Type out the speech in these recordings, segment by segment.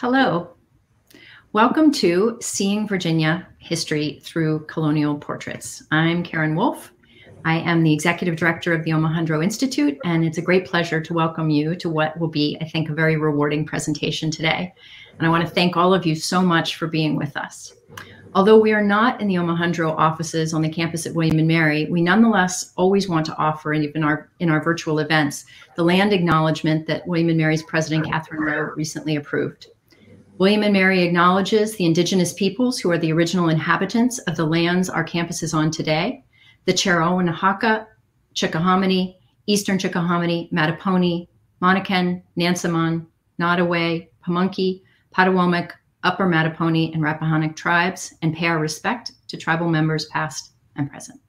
Hello. Welcome to Seeing Virginia History Through Colonial Portraits. I'm Karin Wulf. I am the Executive Director of the Omohundro Institute, and it's a great pleasure to welcome you to what will be, I think, a very rewarding presentation today. And I want to thank all of you so much for being with us. Although we are not in the Omohundro offices on the campus at William and Mary, we nonetheless always want to offer, and even our in our virtual events, the land acknowledgement that William and Mary's President Katherine Rowe recently approved. William and Mary acknowledges the indigenous peoples who are the original inhabitants of the lands our campus is on today, the Cheroenhaka, Chickahominy, Eastern Chickahominy, Mattaponi, Monacan, Nansemond, Nottoway, Pamunkey, Potawatomi, Upper Mattaponi, and Rappahannock tribes, and pay our respect to tribal members past and present.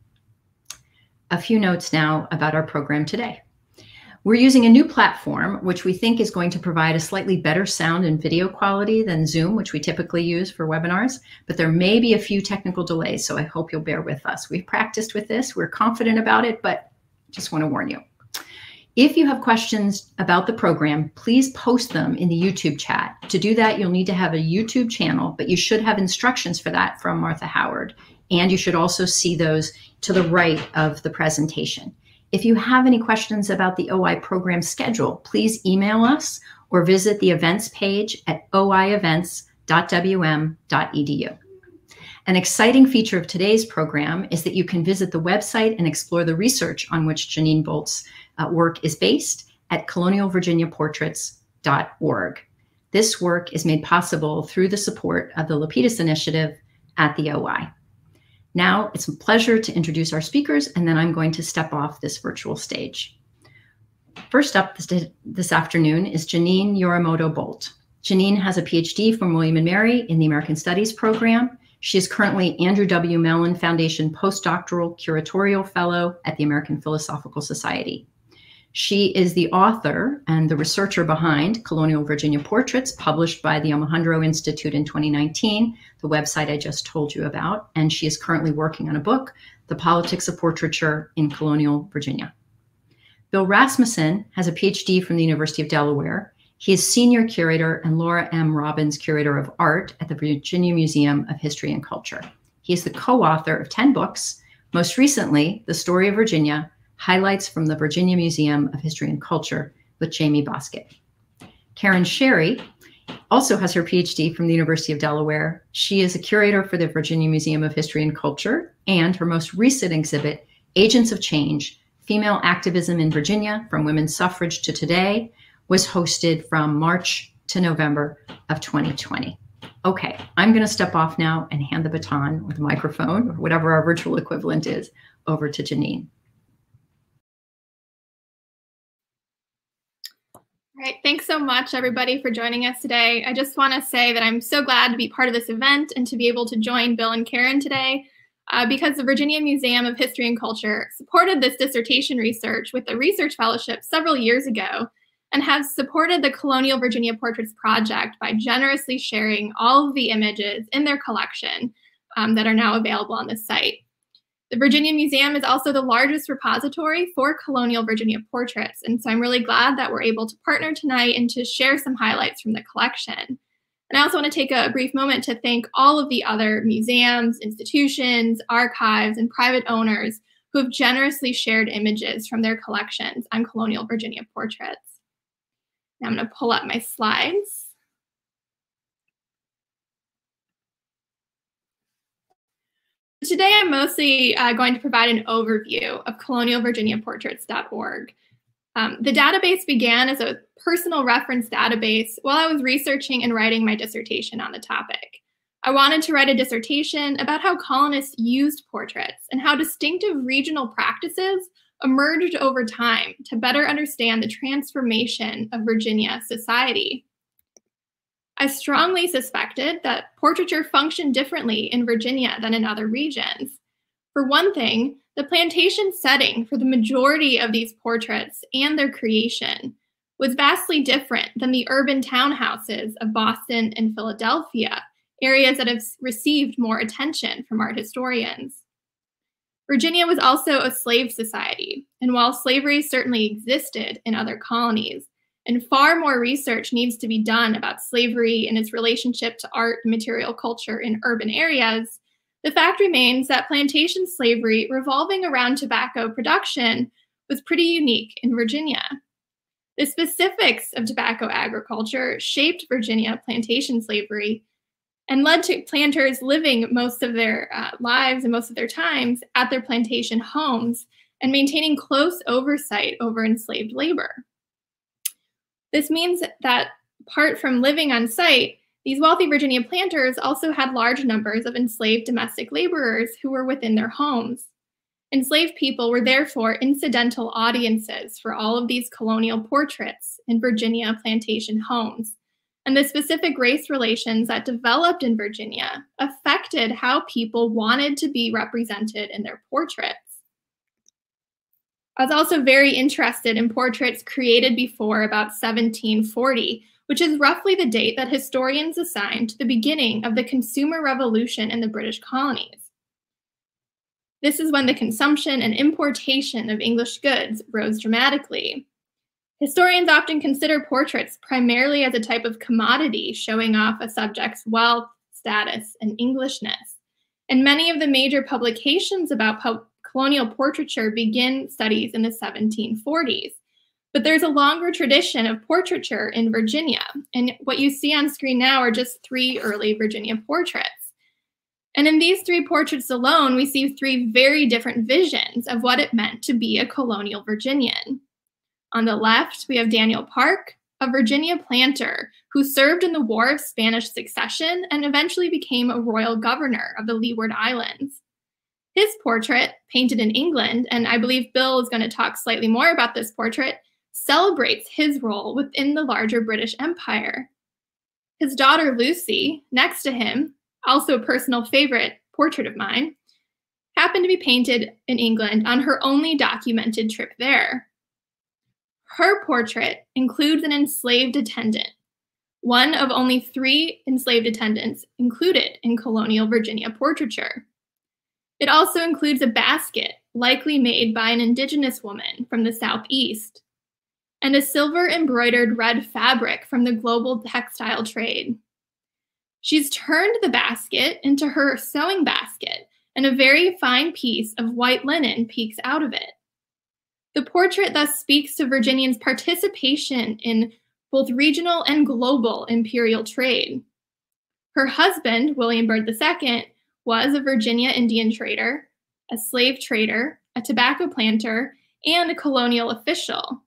A few notes now about our program today. We're using a new platform, which we think is going to provide a slightly better sound and video quality than Zoom, which we typically use for webinars, but there may be a few technical delays, so I hope you'll bear with us. We've practiced with this, we're confident about it, but just want to warn you. If you have questions about the program, please post them in the YouTube chat. To do that, you'll need to have a YouTube channel, but you should have instructions for that from Martha Howard. And you should also see those to the right of the presentation. If you have any questions about the OI program schedule, please email us or visit the events page at oievents.wm.edu. An exciting feature of today's program is that you can visit the website and explore the research on which Janine Boldt's uh, work is based at colonialvirginiaportraits.org. This work is made possible through the support of the Lapidus Initiative at the OI. Now it's a pleasure to introduce our speakers, and then I'm going to step off this virtual stage. First up this, this afternoon is Janine Yorimoto Boldt. Janine has a PhD from William & Mary in the American Studies program. She is currently Andrew W. Mellon Foundation Postdoctoral Curatorial Fellow at the American Philosophical Society. She is the author and the researcher behind Colonial Virginia Portraits, published by the Omohundro Institute in 2019, the website I just told you about. And she is currently working on a book, The Politics of Portraiture in Colonial Virginia. Bill Rasmussen has a PhD from the University of Delaware. He is senior curator and Laura M. Robbins Curator of Art at the Virginia Museum of History and Culture. He is the co author of 10 books, most recently, The Story of Virginia Highlights from the Virginia Museum of History and Culture with Jamie Bosket. Karen Sherry also has her PhD from the University of Delaware. She is a curator for the Virginia Museum of History and Culture, and her most recent exhibit, Agents of Change Female Activism in Virginia from Women's Suffrage to Today, was hosted from March to November of 2020. Okay, I'm going to step off now and hand the baton or the microphone or whatever our virtual equivalent is over to Janine. All right, thanks so much, everybody, for joining us today. I just want to say that I'm so glad to be part of this event and to be able to join Bill and Karen today uh, because the Virginia Museum of History and Culture supported this dissertation research with a research fellowship several years ago and has supported the Colonial Virginia Portraits Project by generously sharing all of the images in their collection um, that are now available on the site. The Virginia Museum is also the largest repository for colonial Virginia portraits, and so I'm really glad that we're able to partner tonight and to share some highlights from the collection. And I also want to take a brief moment to thank all of the other museums, institutions, archives, and private owners who have generously shared images from their collections on colonial Virginia portraits. Now I'm going to pull up my slides. Today, I'm mostly uh, going to provide an overview of colonialvirginiaportraits.org. Um, the database began as a personal reference database while I was researching and writing my dissertation on the topic. I wanted to write a dissertation about how colonists used portraits and how distinctive regional practices emerged over time to better understand the transformation of Virginia society. I strongly suspected that portraiture functioned differently in Virginia than in other regions. For one thing, the plantation setting for the majority of these portraits and their creation was vastly different than the urban townhouses of Boston and Philadelphia, areas that have received more attention from art historians. Virginia was also a slave society, and while slavery certainly existed in other colonies, and far more research needs to be done about slavery and its relationship to art and material culture in urban areas, the fact remains that plantation slavery revolving around tobacco production was pretty unique in Virginia. The specifics of tobacco agriculture shaped Virginia plantation slavery and led to planters living most of their uh, lives and most of their times at their plantation homes and maintaining close oversight over enslaved labor. This means that apart from living on site, these wealthy Virginia planters also had large numbers of enslaved domestic laborers who were within their homes. Enslaved people were therefore incidental audiences for all of these colonial portraits in Virginia plantation homes. And the specific race relations that developed in Virginia affected how people wanted to be represented in their portraits. I was also very interested in portraits created before about 1740, which is roughly the date that historians assign to the beginning of the consumer revolution in the British colonies. This is when the consumption and importation of English goods rose dramatically. Historians often consider portraits primarily as a type of commodity showing off a subject's wealth, status, and Englishness. And many of the major publications about colonial portraiture begin studies in the 1740s. But there's a longer tradition of portraiture in Virginia. And what you see on screen now are just three early Virginia portraits. And in these three portraits alone, we see three very different visions of what it meant to be a colonial Virginian. On the left, we have Daniel Parke, a Virginia planter who served in the War of Spanish Succession and eventually became a royal governor of the Leeward Islands. His portrait, painted in England, and I believe Bill is going to talk slightly more about this portrait, celebrates his role within the larger British Empire. His daughter Lucy, next to him, also a personal favorite portrait of mine, happened to be painted in England on her only documented trip there. Her portrait includes an enslaved attendant, one of only three enslaved attendants included in colonial Virginia portraiture. It also includes a basket, likely made by an indigenous woman from the Southeast, and a silver embroidered red fabric from the global textile trade. She's turned the basket into her sewing basket, and a very fine piece of white linen peeks out of it. The portrait thus speaks to Virginians' participation in both regional and global imperial trade. Her husband, William Byrd II, was a Virginia Indian trader, a slave trader, a tobacco planter, and a colonial official.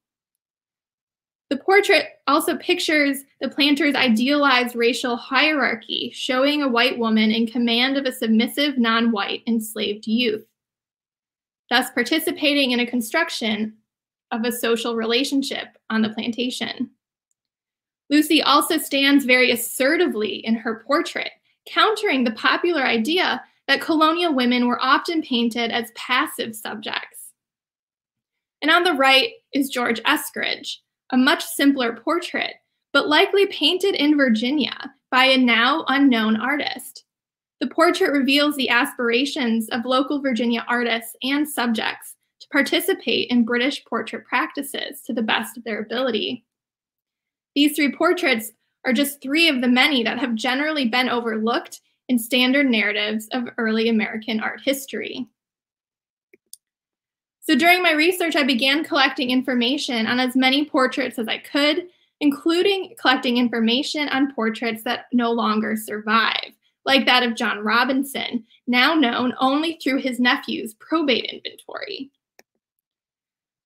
The portrait also pictures the planter's idealized racial hierarchy, showing a white woman in command of a submissive, non white enslaved youth, thus participating in a construction of a social relationship on the plantation. Lucy also stands very assertively in her portrait, countering the popular idea that colonial women were often painted as passive subjects. And on the right is George Eskridge, a much simpler portrait, but likely painted in Virginia by a now unknown artist. The portrait reveals the aspirations of local Virginia artists and subjects to participate in British portrait practices to the best of their ability. These three portraits are just three of the many that have generally been overlooked in standard narratives of early American art history. So during my research, I began collecting information on as many portraits as I could, including collecting information on portraits that no longer survive, like that of John Robinson, now known only through his nephew's probate inventory.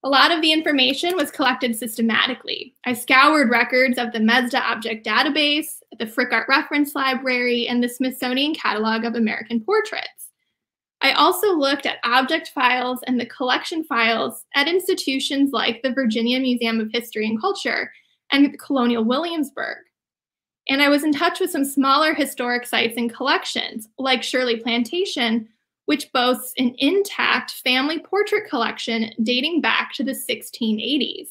A lot of the information was collected systematically. I scoured records of the MESDA Object Database, the Frick Art Reference Library, and the Smithsonian Catalog of American Portraits. I also looked at object files and the collection files at institutions like the Virginia Museum of History and Culture and Colonial Williamsburg. And I was in touch with some smaller historic sites and collections, like Shirley Plantation, which boasts an intact family portrait collection dating back to the 1680s.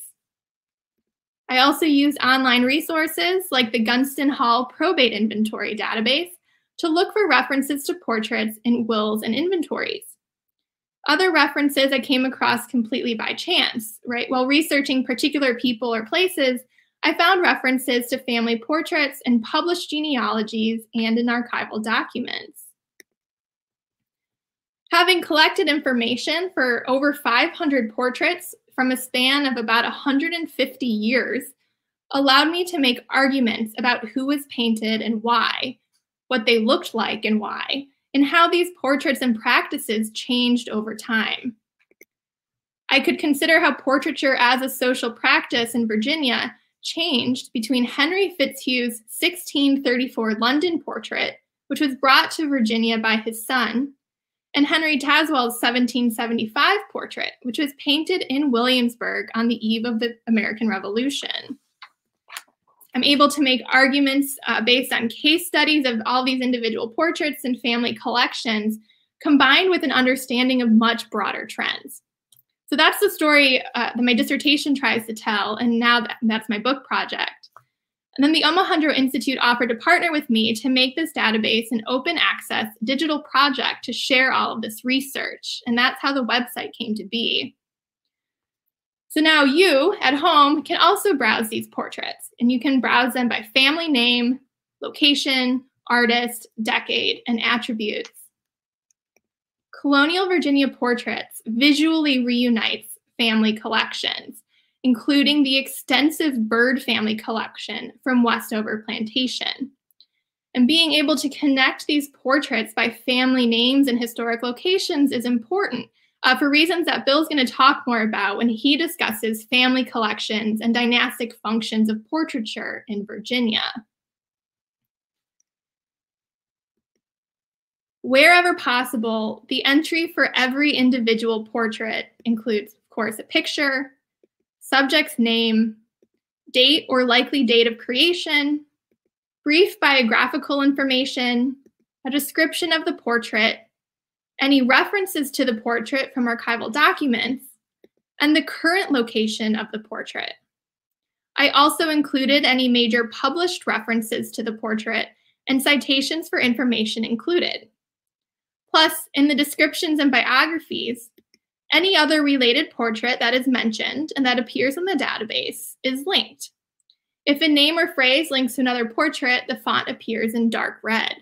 I also use online resources like the Gunston Hall Probate Inventory database to look for references to portraits in wills and inventories. Other references I came across completely by chance, right? While researching particular people or places, I found references to family portraits in published genealogies and in archival documents. Having collected information for over 500 portraits from a span of about 150 years allowed me to make arguments about who was painted and why, what they looked like and why, and how these portraits and practices changed over time. I could consider how portraiture as a social practice in Virginia changed between Henry Fitzhugh's 1634 London portrait, which was brought to Virginia by his son, and Henry Tazewell's 1775 portrait, which was painted in Williamsburg on the eve of the American Revolution. I'm able to make arguments uh, based on case studies of all these individual portraits and family collections, combined with an understanding of much broader trends. So that's the story uh, that my dissertation tries to tell, and now that, that's my book project. And then the Omohundro Institute offered to partner with me to make this database an open access digital project to share all of this research. And that's how the website came to be. So now you at home can also browse these portraits and you can browse them by family name, location, artist, decade, and attributes. Colonial Virginia Portraits visually reunites family collections including the extensive Byrd family collection from Westover Plantation. And being able to connect these portraits by family names and historic locations is important uh, for reasons that Bill's going to talk more about when he discusses family collections and dynastic functions of portraiture in Virginia. Wherever possible, the entry for every individual portrait includes, of course, a picture, subject's name, date or likely date of creation, brief biographical information, a description of the portrait, any references to the portrait from archival documents, and the current location of the portrait. I also included any major published references to the portrait and citations for information included. Plus, in the descriptions and biographies, any other related portrait that is mentioned and that appears in the database is linked. If a name or phrase links to another portrait, the font appears in dark red.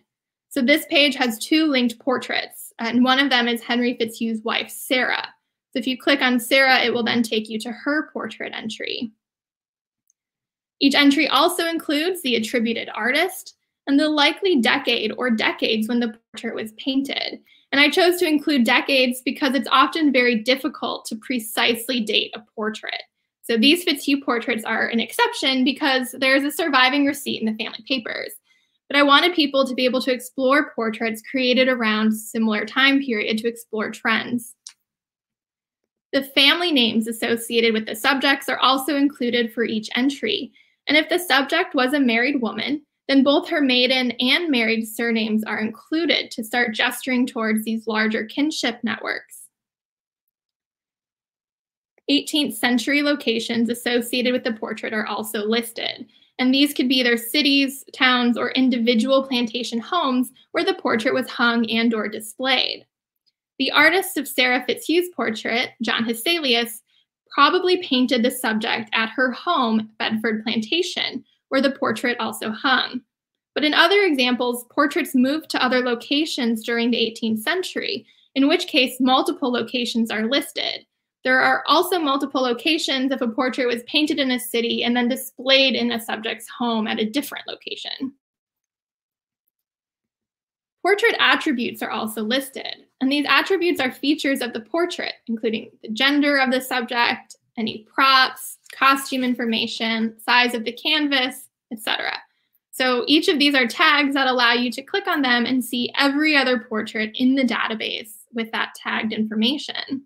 So this page has two linked portraits, and one of them is Henry Fitzhugh's wife, Sarah. So if you click on Sarah, it will then take you to her portrait entry. Each entry also includes the attributed artist and the likely decade or decades when the portrait was painted, and I chose to include decades because it's often very difficult to precisely date a portrait. So these Fitzhugh portraits are an exception because there's a surviving receipt in the family papers. But I wanted people to be able to explore portraits created around similar time period to explore trends. The family names associated with the subjects are also included for each entry. And if the subject was a married woman, then both her maiden and married surnames are included to start gesturing towards these larger kinship networks. 18th century locations associated with the portrait are also listed, and these could be either cities, towns, or individual plantation homes where the portrait was hung and or displayed. The artist of Sarah Fitzhugh's portrait, John Hesselius, probably painted the subject at her home, Bedford Plantation, where the portrait also hung. But in other examples, portraits moved to other locations during the 18th century, in which case multiple locations are listed. There are also multiple locations if a portrait was painted in a city and then displayed in a subject's home at a different location. Portrait attributes are also listed, and these attributes are features of the portrait, including the gender of the subject, any props, costume information, size of the canvas, etc. So each of these are tags that allow you to click on them and see every other portrait in the database with that tagged information.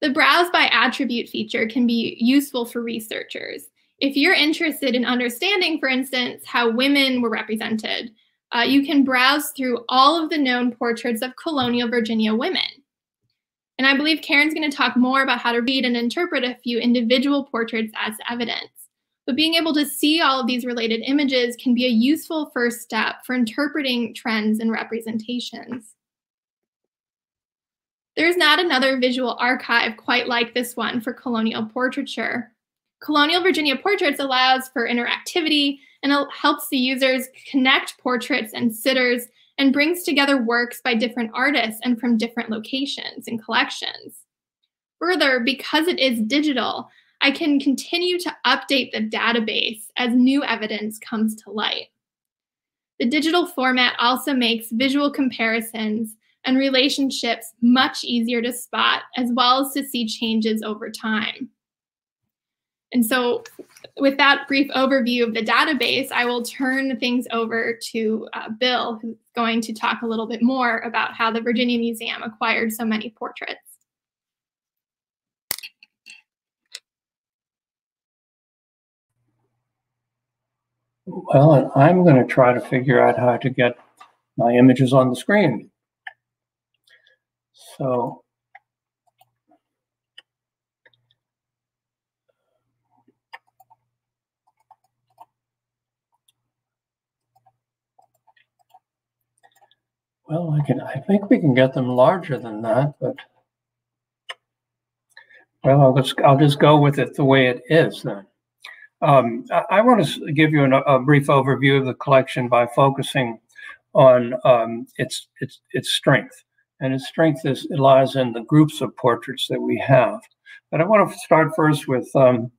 The Browse by Attribute feature can be useful for researchers. If you're interested in understanding, for instance, how women were represented, uh, you can browse through all of the known portraits of colonial Virginia women. And I believe Karen's going to talk more about how to read and interpret a few individual portraits as evidence. But being able to see all of these related images can be a useful first step for interpreting trends and representations. There's not another visual archive quite like this one for colonial portraiture. Colonial Virginia Portraits allows for interactivity and helps the users connect portraits and sitters and brings together works by different artists and from different locations and collections. Further, because it is digital, I can continue to update the database as new evidence comes to light. The digital format also makes visual comparisons and relationships much easier to spot, as well as to see changes over time. And so with that brief overview of the database, I will turn things over to uh, Bill, who's going to talk a little bit more about how the Virginia Museum acquired so many portraits. Well, I'm going to try to figure out how to get my images on the screen. So Well, I can. I think we can get them larger than that, but well, I'll just I'll just go with it the way it is then. Um, I, I, want to give you an, a brief overview of the collection by focusing on um, its its its strength, and its strength is it lies in the groups of portraits that we have. But I want to start first with um,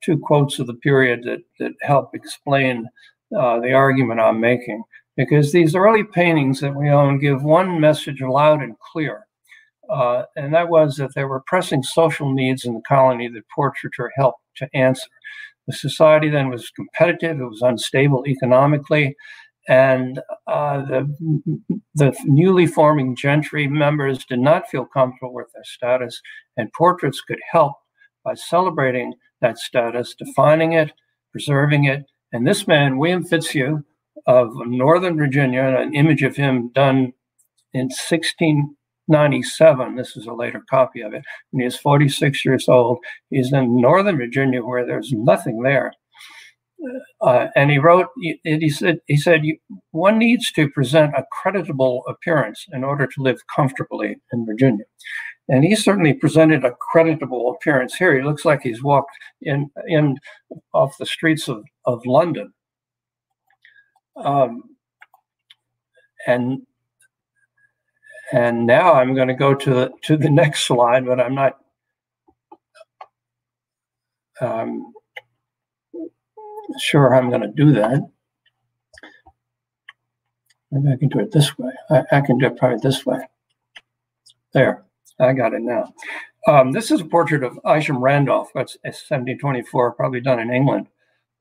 two quotes of the period that that help explain uh, the argument I'm making because these early paintings that we own give one message loud and clear. Uh, and that was that there were pressing social needs in the colony that portraiture helped to answer. The society then was competitive, it was unstable economically, and uh, the, the newly forming gentry members did not feel comfortable with their status, and portraits could help by celebrating that status, defining it, preserving it. And this man, William Fitzhugh, of Northern Virginia, an image of him done in 1697. This is a later copy of it. When he is 46 years old, he's in Northern Virginia where there's nothing there. Uh, and he wrote, he, he said, he said, one needs to present a creditable appearance in order to live comfortably in Virginia. And he certainly presented a creditable appearance here. He looks like he's walked in, in off the streets of, of London. Um, and and now I'm going to go to the to the next slide, but I'm not um, sure I'm going to do that. Maybe I can do it this way. I, I, can do it probably this way. There, I got it now. Um, this is a portrait of Isham Randolph. That's 1724, probably done in England.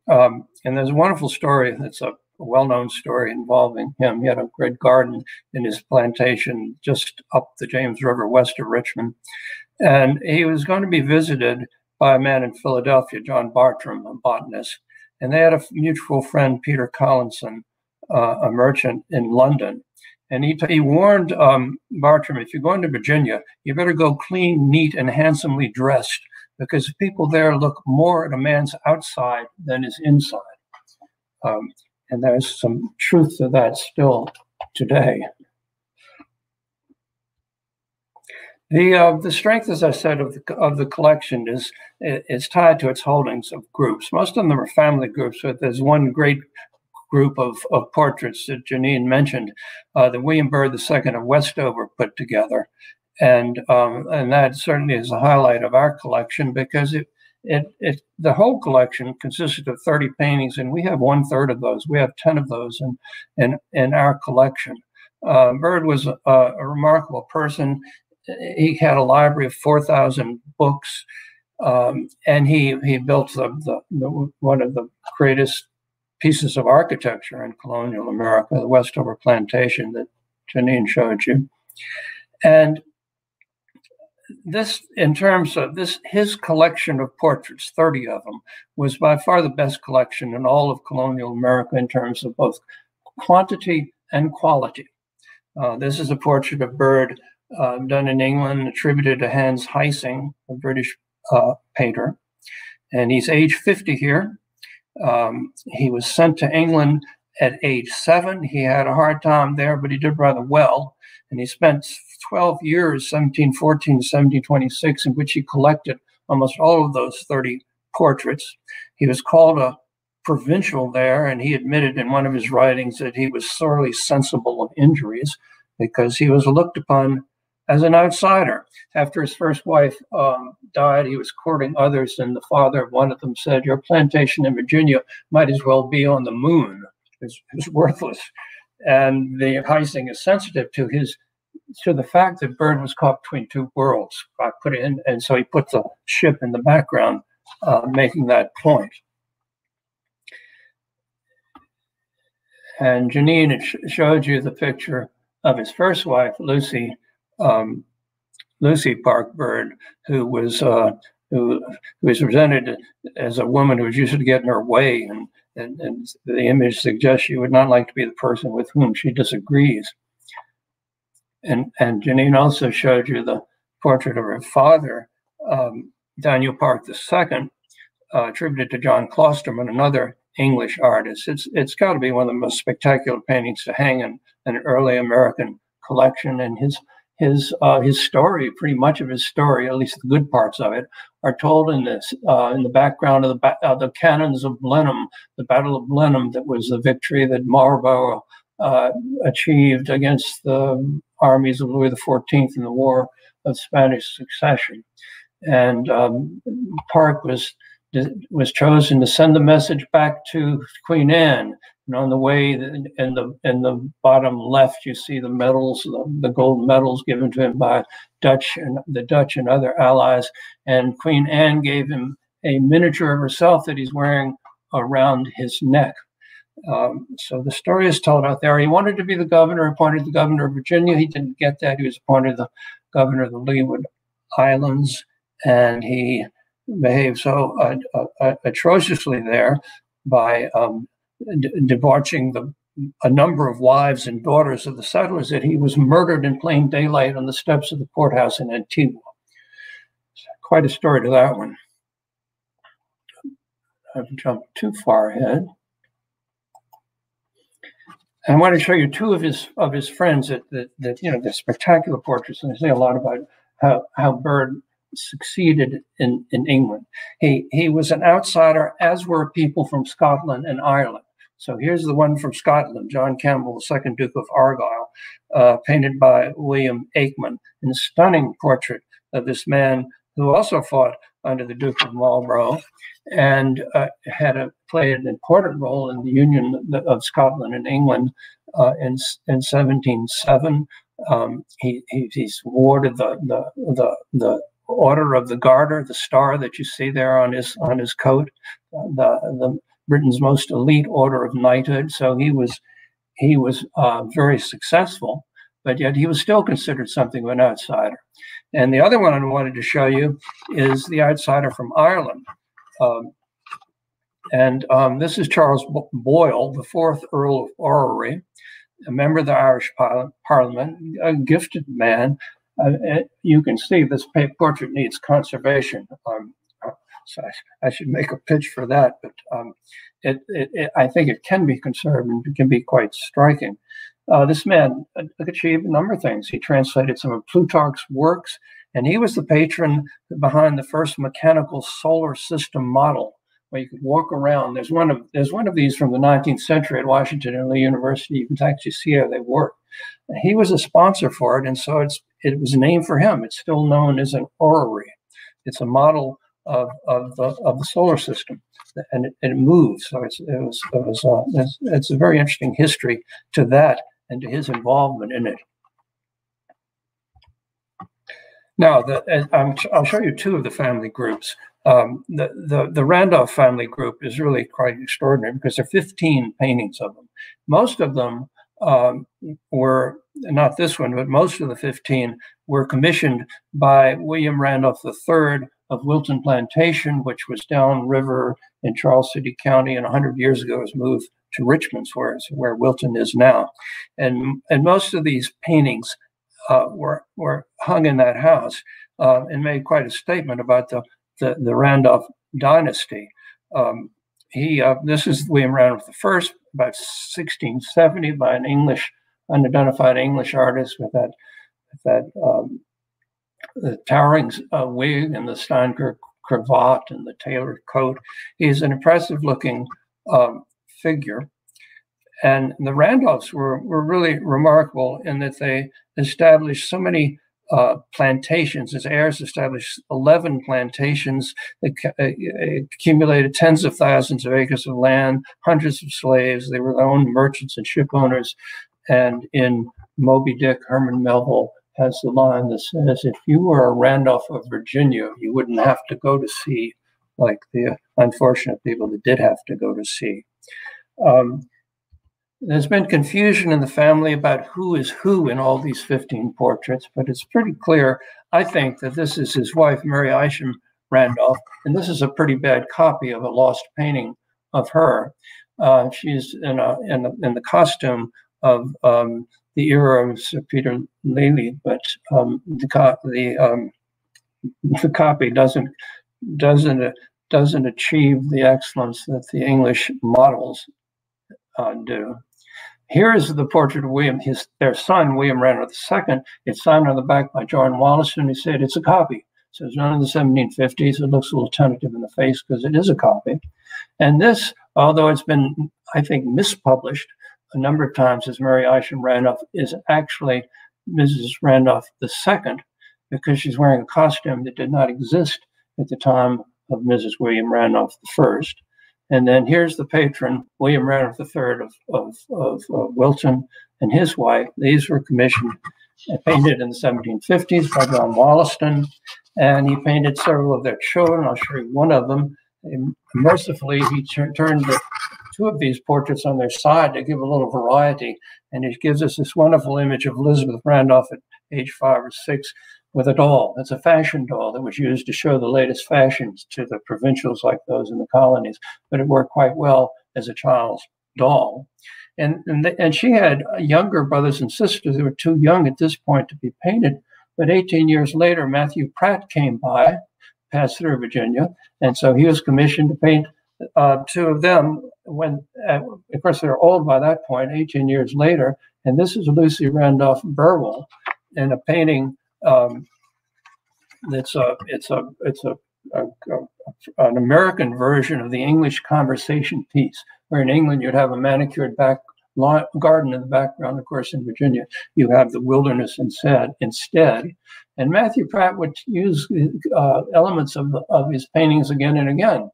Um, and there's a wonderful story that's a a well-known story involving him. He had a great garden in his plantation just up the James River west of Richmond. And he was going to be visited by a man in Philadelphia, John Bartram, a botanist. And they had a mutual friend, Peter Collinson, uh, a merchant in London. And he, he warned um, Bartram, if you're going to Virginia, you better go clean, neat, and handsomely dressed because people there look more at a man's outside than his inside. Um, and there's some truth to that still today. The, uh, the strength, as I said, of the, of the collection is is tied to its holdings of groups. Most of them are family groups, but there's one great group of, of portraits that Janine mentioned uh, that William Byrd II of Westover put together. And, um, and that certainly is a highlight of our collection because it, it, it, the whole collection consisted of 30 paintings, and we have one third of those. We have 10 of those in, in, in our collection. Uh, Byrd was a, a, remarkable person. He had a library of 4,000 books, um, and he, he built the, the, the, one of the greatest pieces of architecture in colonial America, the Westover Plantation that Janine showed you. And this, in terms of this, his collection of portraits, 30 of them, was by far the best collection in all of colonial America in terms of both quantity and quality. Uh, this is a portrait of Byrd uh, done in England, attributed to Hans Hysing, a British uh, painter. And he's age 50 here. Um, he was sent to England at age seven. He had a hard time there, but he did rather well. And he spent 12 years, 1714 to 1726, in which he collected almost all of those 30 portraits. He was called a provincial there, and he admitted in one of his writings that he was sorely sensible of injuries because he was looked upon as an outsider. After his first wife um, died, he was courting others, and the father of one of them said, Your plantation in Virginia might as well be on the moon. It's, it's worthless. And the Hysing is sensitive to his to the fact that Byrd was caught between two worlds. I put in, and so he put the ship in the background, uh, making that point. And Janine sh- showed you the picture of his first wife, Lucy, um, Lucy Parke Byrd, who was uh, who, who was presented as a woman who was used to get in her way, and, and, and the image suggests she would not like to be the person with whom she disagrees. And and Janine also showed you the portrait of her father, um, Daniel Parke II, uh, attributed to John Closterman, another English artist. It's it's got to be one of the most spectacular paintings to hang in an early American collection, and his his uh, his story, pretty much of his story, at least the good parts of it, are told in this uh, in the background of the ba- uh, the cannons of Blenheim, the Battle of Blenheim, that was the victory that Marlborough uh, achieved against the armies of Louis XIV in the War of Spanish Succession, and um, Parke was was chosen to send the message back to Queen Anne and on the way in the in the bottom left, you see the medals, the, the gold medals given to him by Dutch and the Dutch and other allies. And Queen Anne gave him a miniature of herself that he's wearing around his neck. Um, so the story is told out there. He wanted to be the governor, appointed the governor of Virginia. He didn't get that. He was appointed the governor of the Leeward Islands, and he behaved so uh, uh, atrociously there by um, debauching the a number of wives and daughters of the settlers that he was murdered in plain daylight on the steps of the courthouse in Antigua. Quite a story to that one. I've jumped too far ahead. I want to show you two of his of his friends that that, that you know the spectacular portraits, and they say a lot about how how Byrd succeeded in, in England. He he was an outsider, as were people from Scotland and Ireland. So here's the one from Scotland, John Campbell, the second Duke of Argyll, uh, painted by William Aikman, in a stunning portrait of this man who also fought under the Duke of Marlborough and uh, had a, played an important role in the Union of Scotland and England uh, in, in 1707. Um, he, he, he's awarded the, the, the, the Order of the Garter, the star that you see there on his on his coat, the, the Britain's most elite order of knighthood. So he was he was uh, very successful, but yet he was still considered something of an outsider. And the other one I wanted to show you is the outsider from Ireland. Um, and um, this is Charles Boyle, the fourth Earl of Orrery, a member of the Irish Parliament, a gifted man. Uh, you can see this portrait needs conservation. Um, so I, I, should make a pitch for that. But um, it, it, it, I think it can be conserved and it can be quite striking. Uh, this man achieved a number of things. He translated some of Plutarch's works, and he was the patron behind the first mechanical solar system model, where you could walk around. There's one of there's one of these from the 19th century at Washington and Lee University. You can actually see how they work. He was a sponsor for it, and so it's it was named for him. It's still known as an orrery. It's a model of, of, the, of the solar system. And it, it moves. So it's, it was, it was uh, it's, it's a very interesting history to that and to his involvement in it. Now, the, I'll show you two of the family groups. Um, the, the, the Randolph family group is really quite extraordinary because there are 15 paintings of them. Most of them um, were, not this one, but most of the 15 were commissioned by William Randolph III, of Wilton Plantation, which was downriver in Charles City County, and 100 years ago was moved to Richmond's, where, where Wilton is now. And, and most of these paintings uh, were, were hung in that house uh, and made quite a statement about the, the, the Randolph dynasty. Um, he, uh, this is William Randolph I, about 1670, by an English, unidentified English artist with that, that um, the towering uh, wig and the Steinkirk cravat and the tailored coat. He's an impressive looking um, figure. And the Randolphs were, were really remarkable in that they established so many uh, plantations. His heirs established 11 plantations uh, accumulated tens of thousands of acres of land, hundreds of slaves. They were their own merchants and ship owners. And in Moby Dick, Herman Melville has the line that says, if you were a Randolph of Virginia, you wouldn't have to go to sea like the unfortunate people that did have to go to sea. Um, there's been confusion in the family about who is who in all these 15 portraits, but it's pretty clear, I think, that this is his wife, Mary Isham Randolph, and this is a pretty bad copy of a lost painting of her. Uh, she's in, a, in, a, in, the costume of um, the era of Sir Peter Lely, but um, the, co- the, um, the copy doesn't doesn't doesn't achieve the excellence that the English models uh, do. Here is the portrait of William, his their son, William Randolph II. It's signed on the back by John Wallace, and he said it's a copy. So it's none in the 1750s. It looks a little tentative in the face because it is a copy. And this, although it's been, I think, mispublished a number of times as Mary Isham Randolph, is actually Mrs. Randolph II because she's wearing a costume that did not exist at the time of Mrs. William Randolph I. And then here's the patron, William Randolph III of, of, of, Wilton and his wife. These were commissioned and painted in the 1750s by John Wollaston. And he painted several of their children. I'll show you one of them. And mercifully, he turned the, two of these portraits on their side to give a little variety. And he gives us this wonderful image of Elizabeth Randolph at age five or six with a doll. It's a fashion doll that was used to show the latest fashions to the provincials like those in the colonies, but it worked quite well as a child's doll. And, and, the, and she had younger brothers and sisters who were too young at this point to be painted. But 18 years later, Matthew Pratt came by, passed through Virginia, and so he was commissioned to paint uh, two of them. When, uh, of course, they're old by that point, 18 years later. And this is Lucy Randolph Burwell in a painting um, it's a it's a it's a, a, a, an American version of the English conversation piece, where in England you'd have a manicured back lawn, garden in the background. Of course, in Virginia you have the wilderness instead. Instead, and Matthew Pratt would use uh, elements of of his paintings again and again,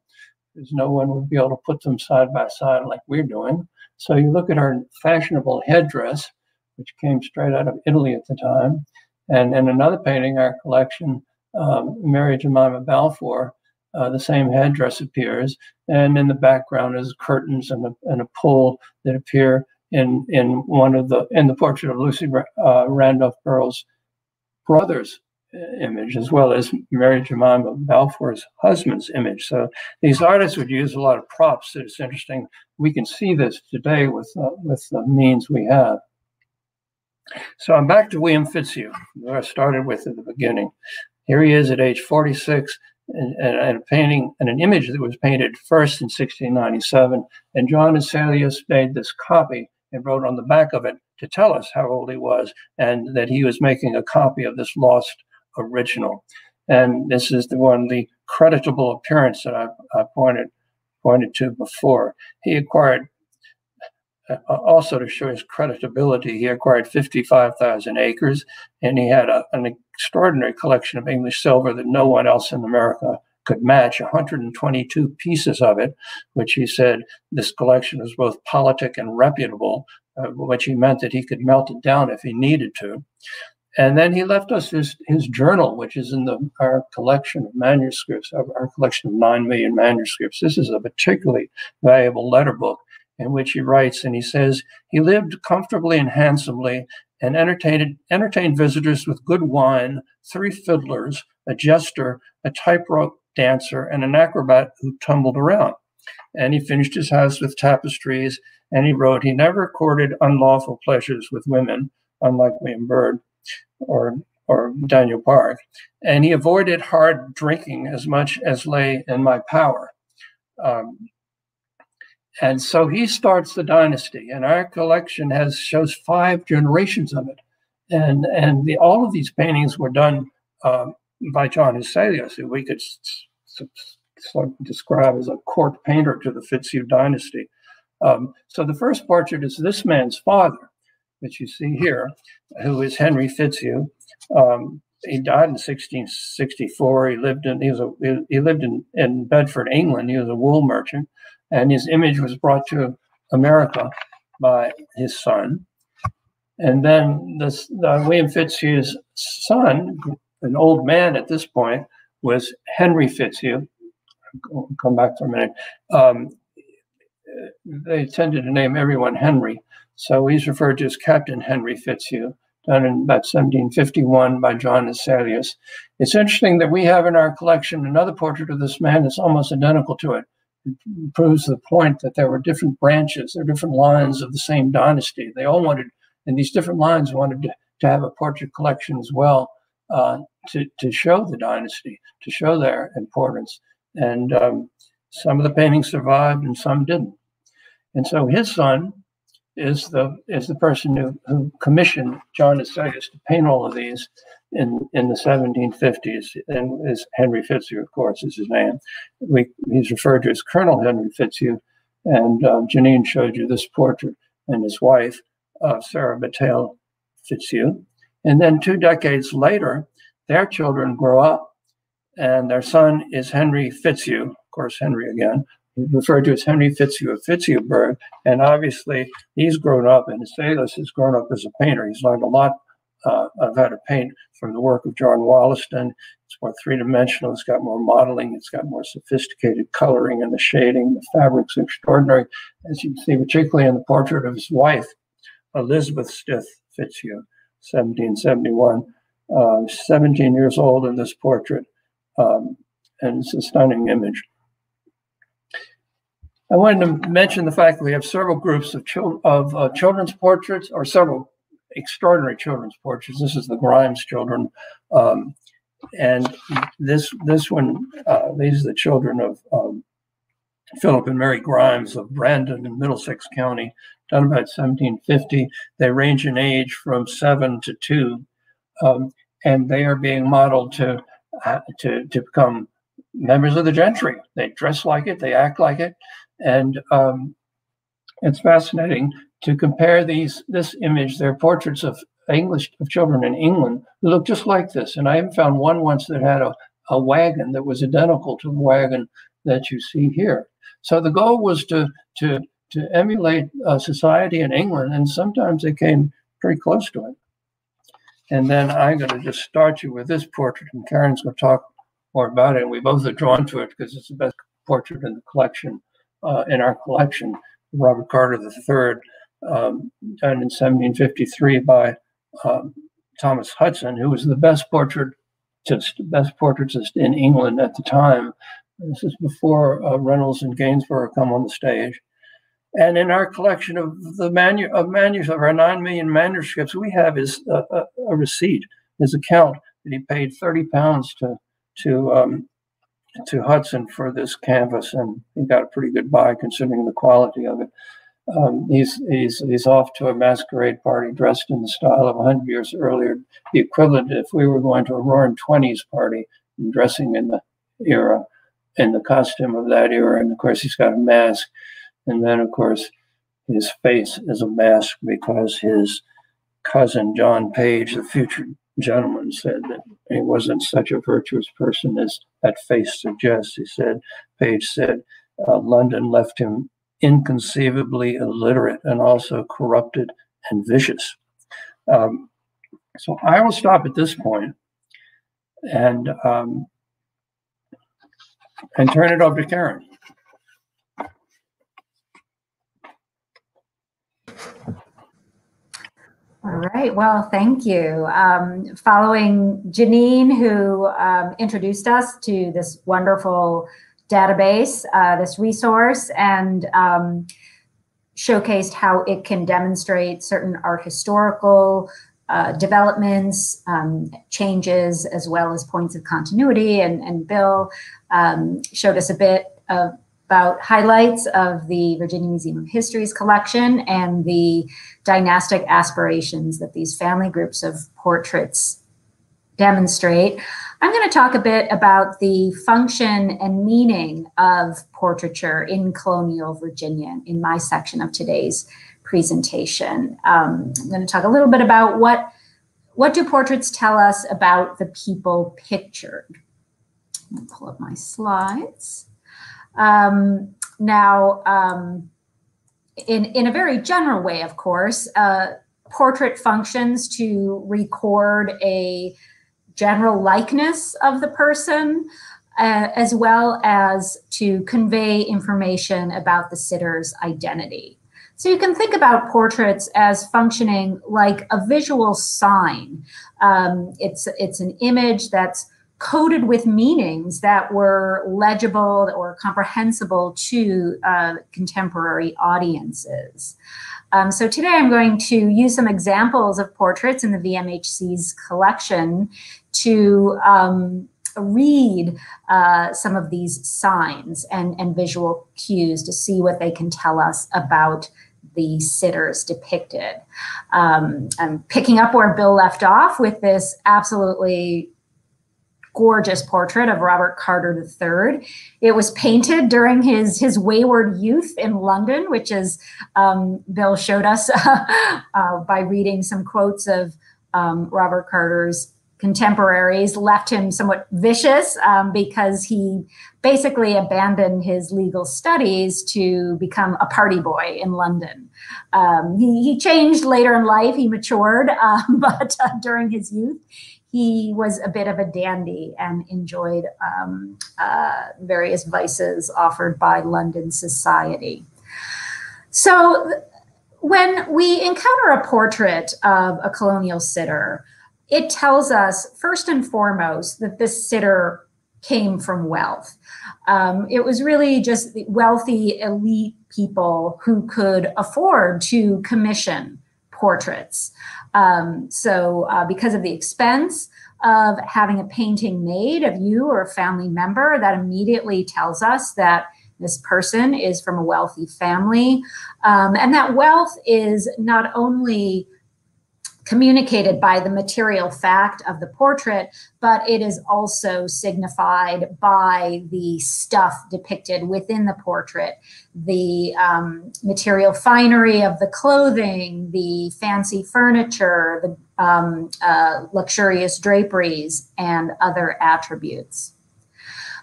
because no one would be able to put them side by side like we're doing. So you look at her fashionable headdress, which came straight out of Italy at the time and in another painting, our collection, um, Mary Jemima Balfour, uh, the same headdress appears, and in the background is curtains and a, and a pole that appear in in one of the in the portrait of Lucy uh, Randolph Burwell's brother's uh, image, as well as Mary Jemima Balfour's husband's image. So these artists would use a lot of props. It's interesting. We can see this today with uh, with the means we have. So I'm back to William Fitzhugh, where I started with at the beginning. Here he is at age 46, and, and, a painting and an image that was painted first in 1697. And John Hesselius made this copy and wrote on the back of it to tell us how old he was and that he was making a copy of this lost original. And this is the one, the creditable appearance that I, I pointed pointed to before. He acquired also to show his creditability, he acquired 55,000 acres and he had a, an extraordinary collection of English silver that no one else in America could match 122 pieces of it, which he said this collection was both politic and reputable, uh, which he meant that he could melt it down if he needed to. And then he left us his, his journal, which is in the, our collection of manuscripts, our collection of 9 million manuscripts. This is a particularly valuable letter book in which he writes, and he says, He lived comfortably and handsomely and entertained, entertained visitors with good wine, three fiddlers, a jester, a tightrope dancer, and an acrobat who tumbled around. And he finished his house with tapestries, and he wrote, He never courted unlawful pleasures with women, unlike William Byrd or or Daniel Parke, and he avoided hard drinking as much as lay in my power. Um, and so he starts the dynasty, and our collection has shows five generations of it. And and the, all of these paintings were done um, by John Hesselius, who we could describe as a court painter to the Fitzhugh dynasty. Um, so the first portrait is this man's father, which you see here, who is Henry Fitzhugh. Um, he died in 1664. He lived in he was a, he lived in, in Bedford, England. He was a wool merchant, and his image was brought to America by his son. And then this uh, William Fitzhugh's son, an old man at this point, was Henry Fitzhugh. I'll come back for a minute. Um, they tended to name everyone Henry, so he's referred to as Captain Henry Fitzhugh done in about 1751 by John Hesselius. It's interesting that we have in our collection another portrait of this man that's almost identical to it. Proves the point that there were different branches, there were different lines of the same dynasty. They all wanted, and these different lines wanted to, to have a portrait collection as well uh, to, to show the dynasty, to show their importance. And um, some of the paintings survived and some didn't. And so his son, is the is the person who, who commissioned John Hesselius to paint all of these in in the 1750s, and is Henry Fitzhugh, of course, is his name. We, he's referred to as Colonel Henry Fitzhugh, and uh, Janine showed you this portrait and his wife, Sarah Battaile Fitzhugh, and then two decades later, their children grow up, and their son is Henry Fitzhugh, of course, Henry again, referred to as Henry Fitzhugh of Fitzhughburg. And obviously, he's grown up, and Hesselius has grown up as a painter. He's learned a lot uh, of how to paint from the work of John Wollaston. It's more three dimensional, it's got more modeling, it's got more sophisticated coloring and the shading. The fabric's extraordinary, as you can see, particularly in the portrait of his wife, Elizabeth Stith Fitzhugh, 1771. Uh, 17 years old in this portrait, um, and it's a stunning image. I wanted to mention the fact that we have several groups of, chil- of uh, children's portraits, or several extraordinary children's portraits. This is the Grymes children, um, and this this one, uh, these are the children of um, Philip and Mary Grymes of Brandon in Middlesex County, done about 1750. They range in age from seven to two, um, and they are being modeled to uh, to to become members of the gentry. They dress like it, they act like it, and um, it's fascinating to compare these this image. They're portraits of English of children in England who look just like this. And I even found one once that had a, a wagon that was identical to the wagon that you see here. So the goal was to to to emulate uh, society in England, and sometimes they came pretty close to it. And then I'm going to just start you with this portrait, and Karen's going to talk more about it. And we both are drawn to it because it's the best portrait in the collection uh, in our collection, Robert Carter III, um, done in 1753 by um, Thomas Hudson, who was the best portraitist, best portraitist in England at the time. This is before uh, Reynolds and Gainsborough come on the stage. And in our collection of the manu- of manuscripts, of our nine million manuscripts, we have his uh, a, a, receipt, his account that he paid thirty pounds to to um, to Hudson for this canvas, and he got a pretty good buy considering the quality of it. Um, he's he's he's off to a masquerade party dressed in the style of 100 years earlier, the equivalent if we were going to a Roaring Twenties party and dressing in the era, in the costume of that era. And of course, he's got a mask, and then of course, his face is a mask because his cousin John Page, the future gentleman, said that he wasn't such a virtuous person as that face suggests. He said, Page said, uh, London left him inconceivably illiterate and also corrupted and vicious. Um, so I will stop at this point and um, and turn it over to Karen. All right. Well, thank you. Um, following Janine, who um, introduced us to this wonderful database, uh, this resource, and um, showcased how it can demonstrate certain art historical uh, developments, um, changes, as well as points of continuity. And, and Bill um, showed us a bit of about highlights of the Virginia Museum of History's collection and the dynastic aspirations that these family groups of portraits demonstrate, I'm going to talk a bit about the function and meaning of portraiture in colonial Virginia in my section of today's presentation. Um, I'm going to talk a little bit about what, what do portraits tell us about the people pictured. pull up my slides. Um, now, um, in, in a very general way, of course, uh, portrait functions to record a general likeness of the person, uh, as well as to convey information about the sitter's identity. So you can think about portraits as functioning like a visual sign. Um, it's, it's an image that's coded with meanings that were legible or comprehensible to uh, contemporary audiences. Um, so today I'm going to use some examples of portraits in the VMHC's collection to um, read uh, some of these signs and, and visual cues to see what they can tell us about the sitters depicted. Um, I'm picking up where Bill left off with this absolutely gorgeous portrait of Robert Carter III. It was painted during his, his wayward youth in London, which is, um, Bill showed us uh, by reading some quotes of um, Robert Carter's contemporaries left him somewhat vicious um, because he basically abandoned his legal studies to become a party boy in London. Um, he, he, changed later in life, he matured, um, but uh, during his youth, he was a bit of a dandy and enjoyed um, uh, various vices offered by London society. So when we encounter a portrait of a colonial sitter, it tells us first and foremost that this sitter came from wealth. Um, it was really just wealthy elite people who could afford to commission portraits. Um, so, uh, because of the expense of having a painting made of you or a family member, that immediately tells us that this person is from a wealthy family. Um, and that wealth is not only communicated by the material fact of the portrait, but it is also signified by the stuff depicted within the portrait, the um, material finery of the clothing, the fancy furniture, the um, uh, luxurious draperies, and other attributes.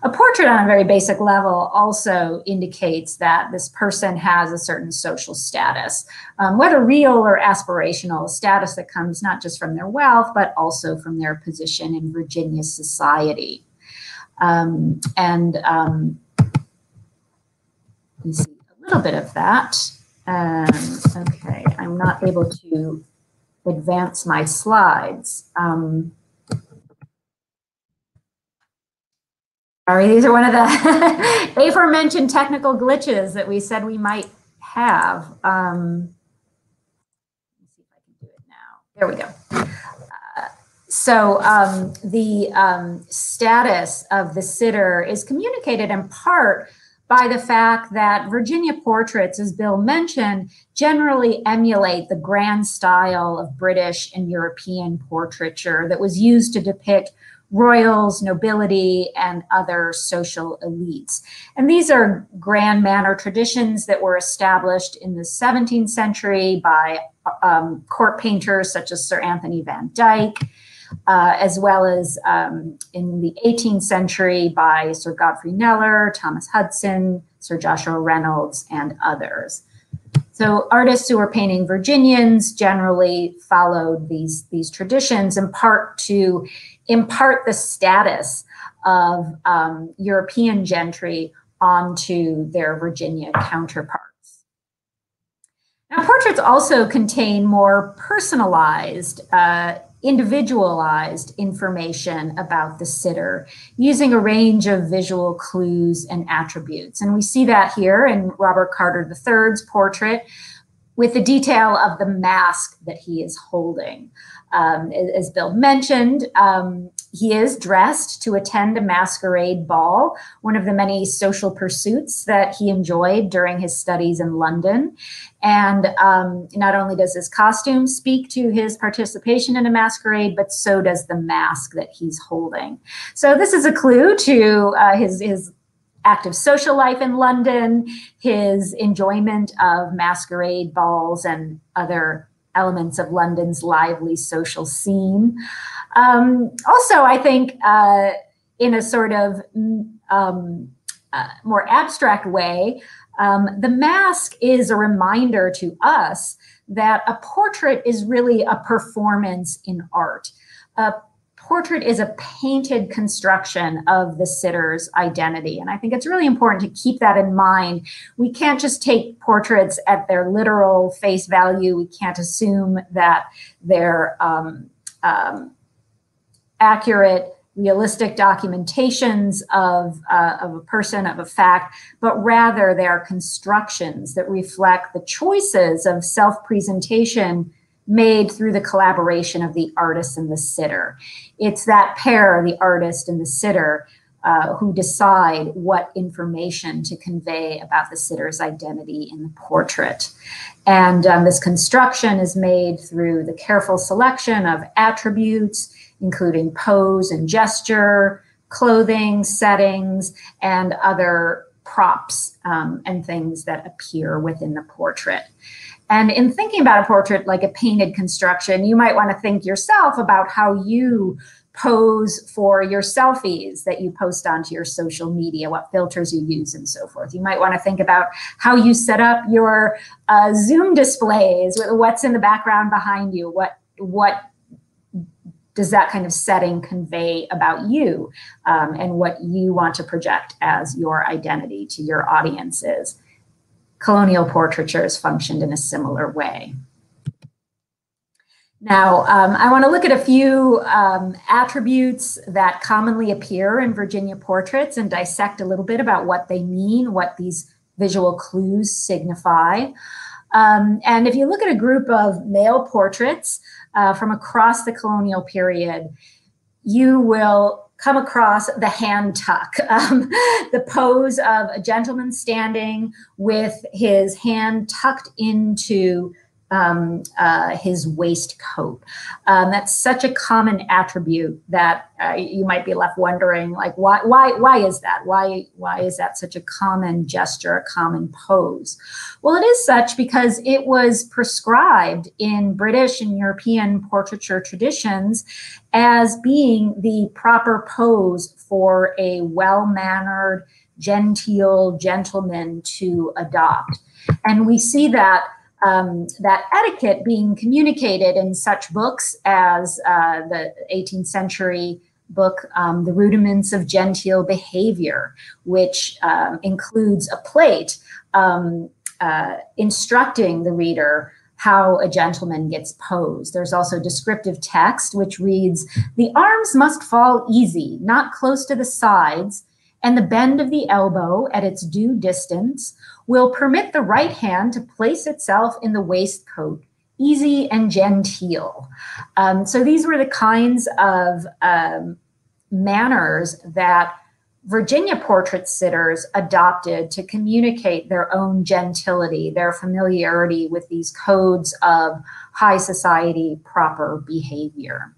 A portrait on a very basic level also indicates that this person has a certain social status, um, whether real or aspirational, status that comes not just from their wealth, but also from their position in Virginia society. Um, and um, you see a little bit of that. Um, okay, I'm not able to advance my slides. Um, These are one of the aforementioned technical glitches that we said we might have. Um, let's see if I can do it now. There we go. Uh, so um, the um, status of the sitter is communicated in part by the fact that Virginia portraits, as Bill mentioned, generally emulate the grand style of British and European portraiture that was used to depict royals, nobility, and other social elites. And these are grand manner traditions that were established in the 17th century by um, court painters such as Sir Anthony van Dyck, uh, as well as um, in the 18th century by Sir Godfrey Kneller, Thomas Hudson, Sir Joshua Reynolds, and others. So artists who were painting Virginians generally followed these, these traditions in part to impart the status of um, European gentry onto their Virginia counterparts. Now, portraits also contain more personalized, uh, individualized information about the sitter using a range of visual clues and attributes. And we see that here in Robert Carter III's portrait with the detail of the mask that he is holding. Um, as Bill mentioned, um, he is dressed to attend a masquerade ball, one of the many social pursuits that he enjoyed during his studies in London. And um, not only does his costume speak to his participation in a masquerade, but so does the mask that he's holding. So this is a clue to uh, his, his active social life in London, his enjoyment of masquerade balls and other elements of London's lively social scene. Um, also, I think uh, in a sort of um, uh, more abstract way, um, the mask is a reminder to us that a portrait is really a performance in art. A portrait is a painted construction of the sitter's identity. And I think it's really important to keep that in mind. We can't just take portraits at their literal face value. We can't assume that they're um, um, accurate realistic documentations of, uh, of a person, of a fact, but rather they are constructions that reflect the choices of self-presentation made through the collaboration of the artist and the sitter. It's that pair, the artist and the sitter, uh, who decide what information to convey about the sitter's identity in the portrait. And um, this construction is made through the careful selection of attributes, including pose and gesture, clothing, settings, and other props um, and things that appear within the portrait. And in thinking about a portrait like a painted construction, you might want to think yourself about how you pose for your selfies that you post onto your social media, what filters you use, and so forth. You might want to think about how you set up your uh, Zoom displays, what's in the background behind you, what what does that kind of setting convey about you um, and what you want to project as your identity to your audiences colonial portraitures functioned in a similar way. Now, um, I want to look at a few um, attributes that commonly appear in Virginia portraits and dissect a little bit about what they mean, what these visual clues signify. Um, and if you look at a group of male portraits uh, from across the colonial period, you will come across the hand tuck, um, the pose of a gentleman standing with his hand tucked into um, uh, his waistcoat. Um, that's such a common attribute that uh, you might be left wondering, like, why, why, why is that? Why, why is that such a common gesture, a common pose? Well, it is such because it was prescribed in British and European portraiture traditions as being the proper pose for a well-mannered, genteel gentleman to adopt. And we see that um, that etiquette being communicated in such books as uh, the 18th century book, um, The Rudiments of Genteel Behavior, which um, includes a plate um, uh, instructing the reader how a gentleman gets posed. There's also descriptive text, which reads, the arms must fall easy, not close to the sides, and the bend of the elbow at its due distance will permit the right hand to place itself in the waistcoat, easy and genteel. Um, so these were the kinds of um, manners that Virginia portrait sitters adopted to communicate their own gentility, their familiarity with these codes of high society proper behavior.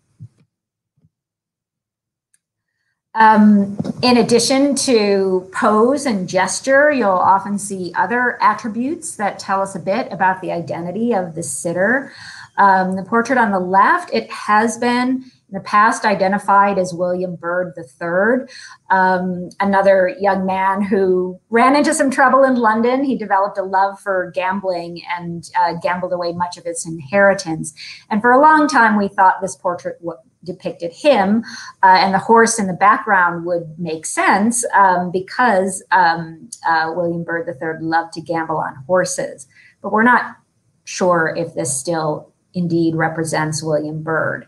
Um, in addition to pose and gesture, you'll often see other attributes that tell us a bit about the identity of the sitter. Um, the portrait on the left, it has been in the past identified as William Byrd III, um, another young man who ran into some trouble in London. He developed a love for gambling and uh, gambled away much of his inheritance. And for a long time, we thought this portrait depicted him, uh, and the horse in the background would make sense um, because um, uh, William Byrd III loved to gamble on horses. But we're not sure if this still indeed represents William Byrd.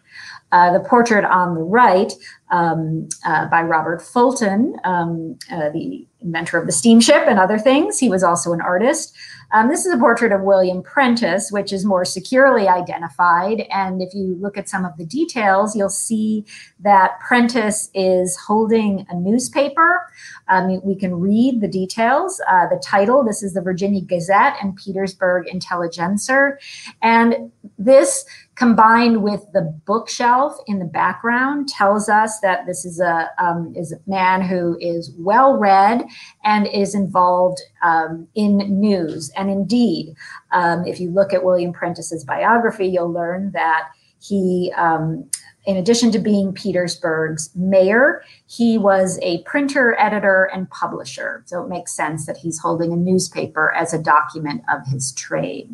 Uh, the portrait on the right um, uh, by Robert Fulton, um, uh, the inventor of the steamship and other things, he was also an artist. Um, this is a portrait of William Prentis, which is more securely identified. And if you look at some of the details, you'll see that Prentis is holding a newspaper. Um, we can read the details. Uh, the title, this is the Virginia Gazette and Petersburg Intelligencer. And this combined with the bookshelf in the background tells us that this is a um, is a man who is well read and is involved um, in news. And indeed, um, if you look at William Prentis's biography, you'll learn that he. Um, in addition to being Petersburg's mayor, he was a printer, editor, and publisher. So it makes sense that he's holding a newspaper as a document of his trade.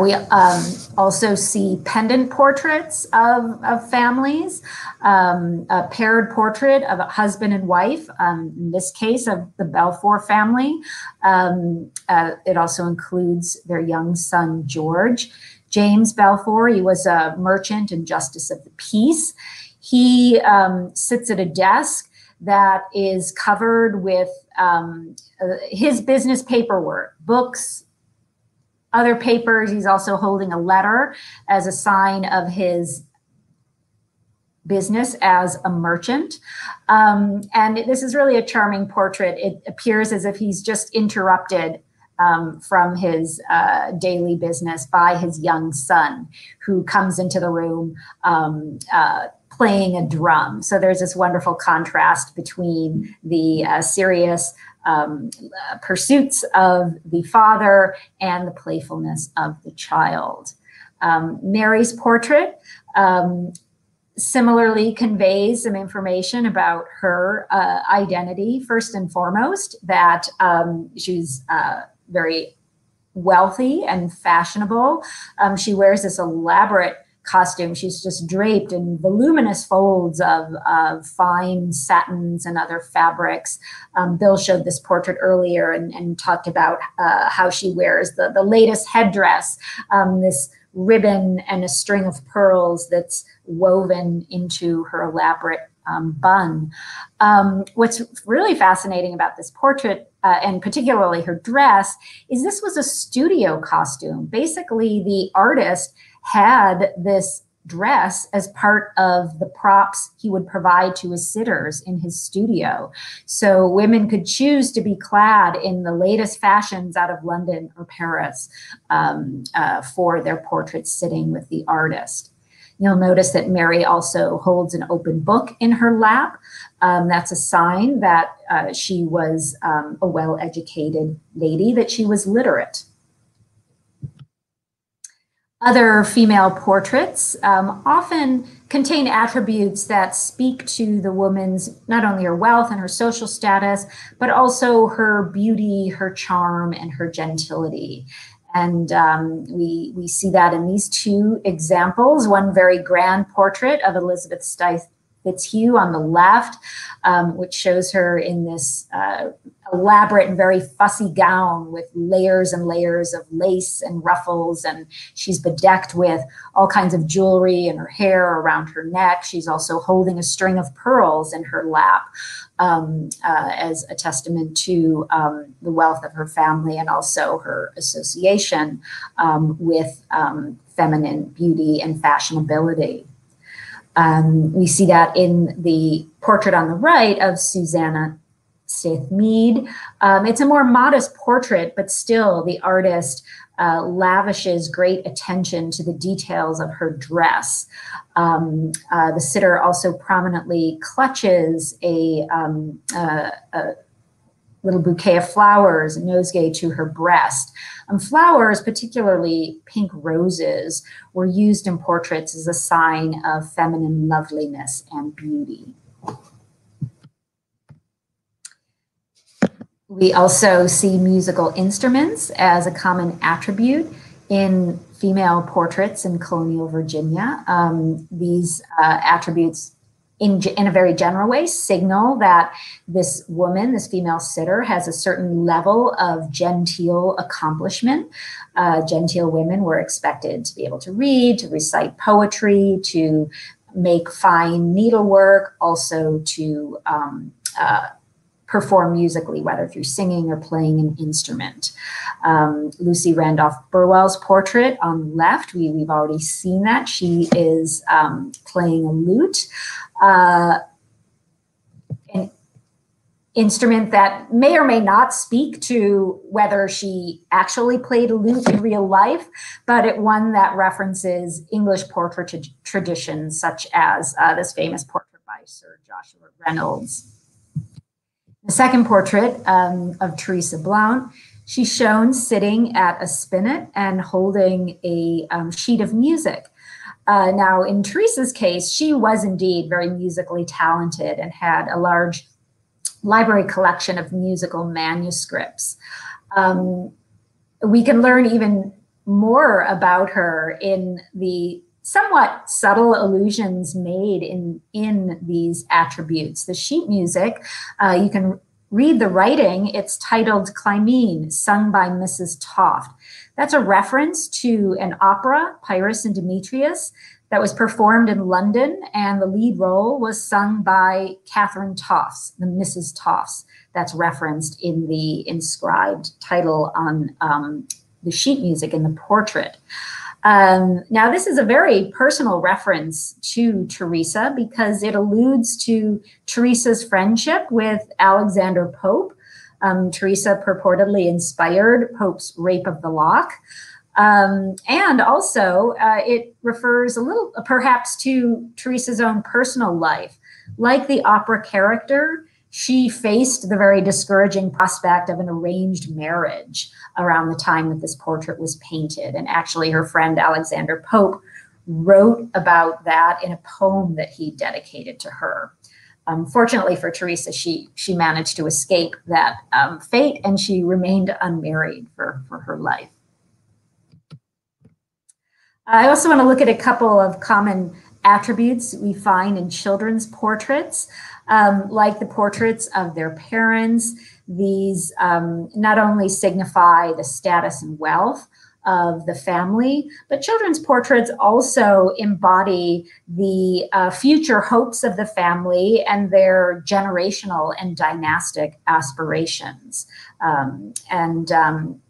We um, also see pendant portraits of, of families, um, a paired portrait of a husband and wife, um, in this case of the Balfour family. Um, uh, it also includes their young son, George. James Balfour, he was a merchant and justice of the peace. He um, sits at a desk that is covered with um, uh, his business paperwork, books, other papers. He's also holding a letter as a sign of his business as a merchant. Um, and this is really a charming portrait. It appears as if he's just interrupted um, from his uh, daily business by his young son, who comes into the room um, uh, playing a drum. So there's this wonderful contrast between the uh, serious um, pursuits of the father and the playfulness of the child. Um, Mary's portrait um, similarly conveys some information about her uh, identity, first and foremost, that um, she's uh, very wealthy and fashionable. Um, she wears this elaborate costume. She's just draped in voluminous folds of, of fine satins and other fabrics. Um, Bill showed this portrait earlier and, and talked about uh, how she wears the, the latest headdress, um, this ribbon and a string of pearls that's woven into her elaborate um, bun. Um, what's really fascinating about this portrait, uh, and particularly her dress, is this was a studio costume. Basically, the artist had this dress as part of the props he would provide to his sitters in his studio. So women could choose to be clad in the latest fashions out of London or Paris um, uh, for their portraits sitting with the artist. You'll notice that Mary also holds an open book in her lap. Um, that's a sign that uh, she was um, a well educated lady, that she was literate. Other female portraits um, often contain attributes that speak to the woman's not only her wealth and her social status, but also her beauty, her charm, and her gentility. And um, we, we see that in these two examples one very grand portrait of Elizabeth Stith Fitzhugh on the left, um, which shows her in this uh, elaborate and very fussy gown with layers and layers of lace and ruffles. And she's bedecked with all kinds of jewelry and her hair around her neck. She's also holding a string of pearls in her lap um, uh, as a testament to um, the wealth of her family and also her association um, with um, feminine beauty and fashionability. Um, we see that in the portrait on the right of Susanna Stith Mead. Um, it's a more modest portrait, but still the artist uh, lavishes great attention to the details of her dress. Um, uh, the sitter also prominently clutches a, um, uh, a little bouquet of flowers, a nosegay to her breast. Um, flowers, particularly pink roses, were used in portraits as a sign of feminine loveliness and beauty. We also see musical instruments as a common attribute in female portraits in colonial Virginia. Um, these uh, attributes in, in a very general way, signal that this woman, this female sitter, has a certain level of genteel accomplishment. Uh, genteel women were expected to be able to read, to recite poetry, to make fine needlework, also to um, uh, perform musically, whether through singing or playing an instrument. Um, Lucy Randolph Burwell's portrait on the left, we, we've already seen that. She is um, playing a lute. Uh, an instrument that may or may not speak to whether she actually played a lute in real life, but it one that references English portrait traditions, such as uh, this famous portrait by Sir Joshua Reynolds. The second portrait um, of Teresa Blount, she's shown sitting at a spinet and holding a um, sheet of music. Uh, now, in Teresa's case, she was indeed very musically talented and had a large library collection of musical manuscripts. Um, we can learn even more about her in the somewhat subtle allusions made in in these attributes. The sheet music, uh, you can read the writing. It's titled Clymene, sung by Mrs. Toft. That's a reference to an opera, Pyrrhus and Demetrius, that was performed in London, and the lead role was sung by Catherine Tofts, the Mrs. Tofts. That's referenced in the inscribed title on um, the sheet music in the portrait. Um, now, this is a very personal reference to Teresa because it alludes to Teresa's friendship with Alexander Pope. Um, Teresa purportedly inspired Pope's Rape of the Lock. Um, and also, uh, it refers a little perhaps to Teresa's own personal life. Like the opera character, she faced the very discouraging prospect of an arranged marriage around the time that this portrait was painted. And actually, her friend Alexander Pope wrote about that in a poem that he dedicated to her. Um, fortunately for Teresa, she she managed to escape that um, fate, and she remained unmarried for for her life. I also want to look at a couple of common attributes we find in children's portraits um, like the portraits of their parents. These um, not only signify the status and wealth of the family, but children's portraits also embody the uh, future hopes of the family and their generational and dynastic aspirations. Um, and um,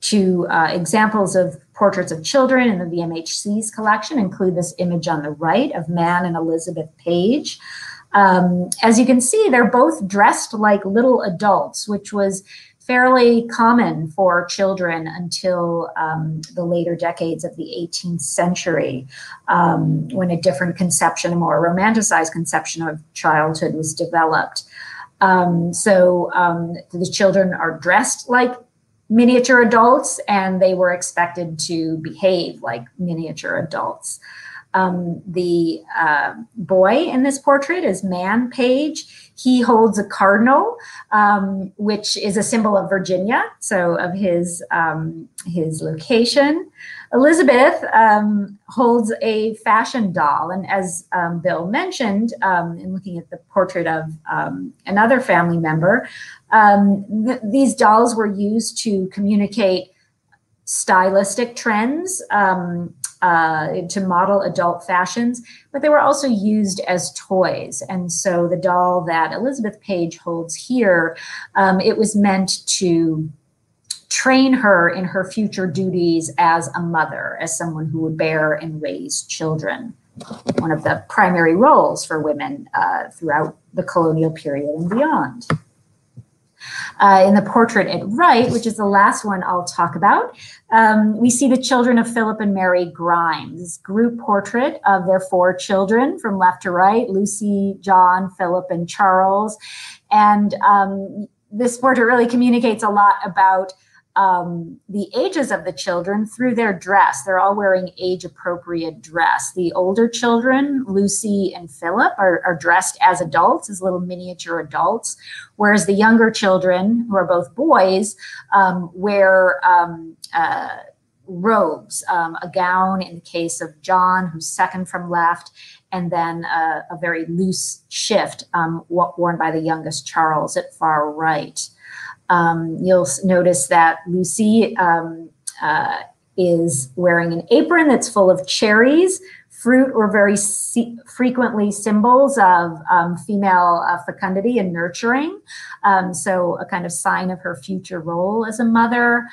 two uh, examples of portraits of children in the VMHC's collection include this image on the right of Mann and Elizabeth Page. Um, as you can see, they're both dressed like little adults, which was fairly common for children until um, the later decades of the 18th century, um, when a different conception, a more romanticized conception of childhood was developed. Um, so um, the children are dressed like miniature adults and they were expected to behave like miniature adults. Um, the uh, boy in this portrait is Mann Page. He holds a cardinal, um, which is a symbol of Virginia, so of his um, his location. Elizabeth um, holds a fashion doll, and as um, Bill mentioned, um, in looking at the portrait of another family member, th these dolls were used to communicate stylistic trends. Um, uh, to model adult fashions, but they were also used as toys. And so the doll that Elizabeth Page holds here, um, it was meant to train her in her future duties as a mother, as someone who would bear and raise children. One of the primary roles for women uh, throughout the colonial period and beyond. Uh, in the portrait at right, which is the last one I'll talk about, um, we see the children of Philip and Mary Grymes, group portrait of their four children from left to right, Lucy, John, Philip, and Charles. And um, this portrait really communicates a lot about um, the ages of the children through their dress. They're all wearing age appropriate dress. The older children, Lucy and Philip, are, are, dressed as adults, as little miniature adults, whereas the younger children, who are both boys, um, wear um, uh, robes, um, a gown in the case of John, who's second from left, and then a, a very loose shift um, worn by the youngest Charles at far right. Um, you'll notice that Lucy um, uh, is wearing an apron that's full of cherries. Fruit were very frequently symbols of um, female uh, fecundity and nurturing. Um, so, a kind of sign of her future role as a mother.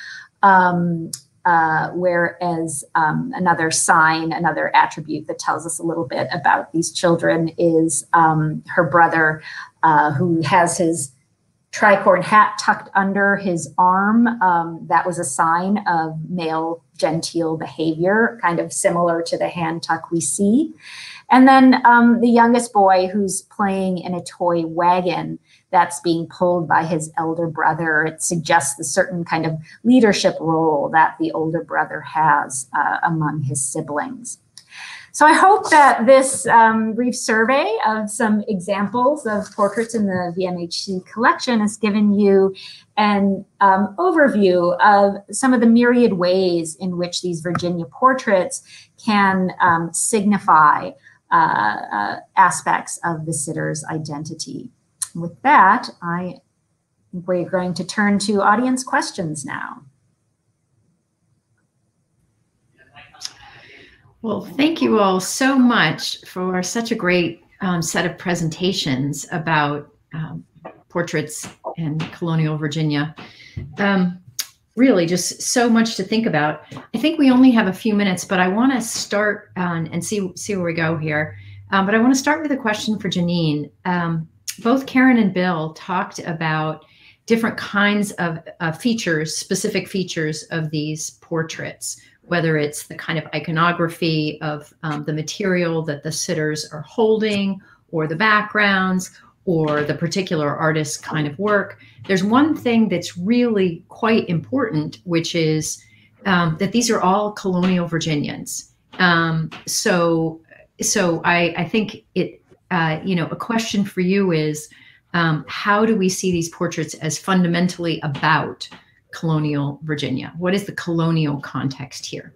Um, uh, whereas um, another sign, another attribute that tells us a little bit about these children is her brother, uh, who has his tricorn hat tucked under his arm. Um, that was a sign of male genteel behavior, kind of similar to the hand tuck we see. And then um, the youngest boy who's playing in a toy wagon that's being pulled by his elder brother. It suggests a certain kind of leadership role that the older brother has uh, among his siblings. So I hope that this um, brief survey of some examples of portraits in the VMHC collection has given you an um, overview of some of the myriad ways in which these Virginia portraits can um, signify uh, uh, aspects of the sitter's identity. With that, I think we're going to turn to audience questions now. Well, thank you all so much for such a great um, set of presentations about um, portraits in colonial Virginia. Um, really, just so much to think about. I think we only have a few minutes, but I want to start um, and see see where we go here. Um, but I want to start with a question for Janine. Um, both Karen and Bill talked about different kinds of uh, features, specific features of these portraits whether it's the kind of iconography of um, the material that the sitters are holding or the backgrounds or the particular artist's kind of work. There's one thing that's really quite important, which is um, that these are all colonial Virginians. Um, so, so I, I think it, uh, you know, a question for you is, um, how do we see these portraits as fundamentally about colonial Virginia? What is the colonial context here?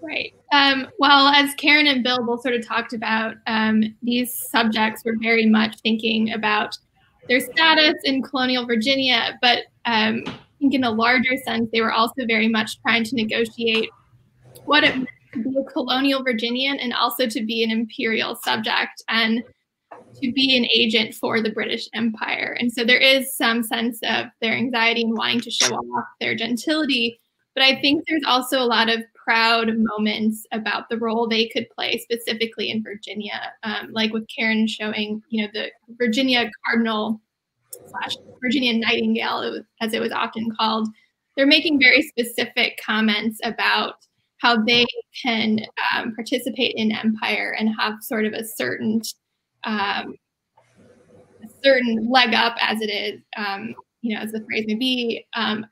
Right. Um, well, as Karen and Bill both sort of talked about, um, these subjects were very much thinking about their status in colonial Virginia, but um, I think in a larger sense, they were also very much trying to negotiate what it meant to be a colonial Virginian and also to be an imperial subject. And to be an agent for the British Empire. And so there is some sense of their anxiety and wanting to show off their gentility. But I think there's also a lot of proud moments about the role they could play specifically in Virginia, um, like with Karen showing, you know, the Virginia Cardinal slash Virginia Nightingale, as it was often called. They're making very specific comments about how they can um, participate in empire and have sort of a certain um, a certain leg up as it is, um, you know, as the phrase may be, um,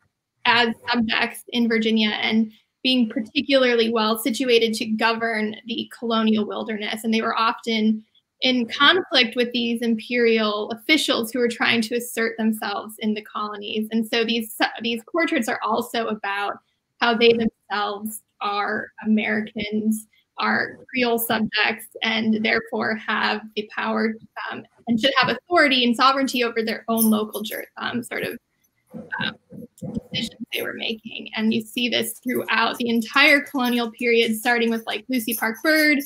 as subjects in Virginia and being particularly well situated to govern the colonial wilderness. And they were often in conflict with these imperial officials who were trying to assert themselves in the colonies. And so these these portraits are also about how they themselves are Americans are Creole subjects and therefore have the power um, and should have authority and sovereignty over their own local um, sort of um, decisions they were making. And you see this throughout the entire colonial period, starting with like Lucy Parke Byrd